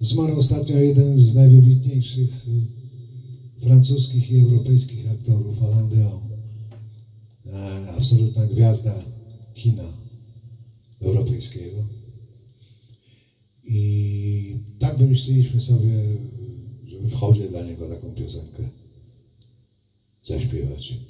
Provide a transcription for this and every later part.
Zmarł ostatnio jeden z najwybitniejszych y, francuskich i europejskich aktorów, Alain Delon. E, absolutna gwiazda kina europejskiego. I tak wymyśliliśmy sobie, y, żeby w hołdzie dla niego taką piosenkę zaśpiewać.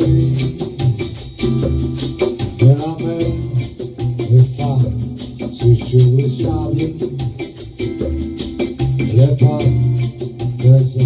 Get up, there's a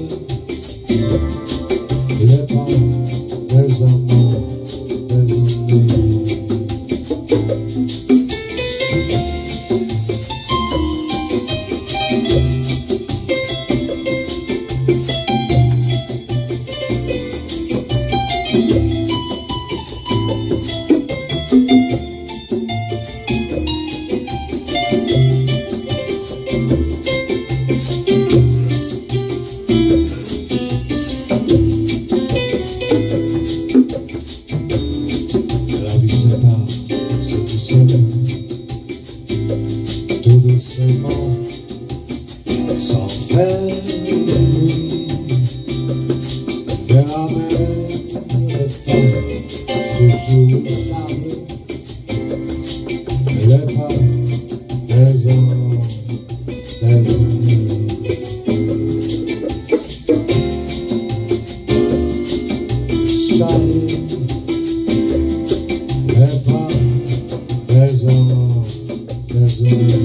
observar seu que tudo se move. Thank you.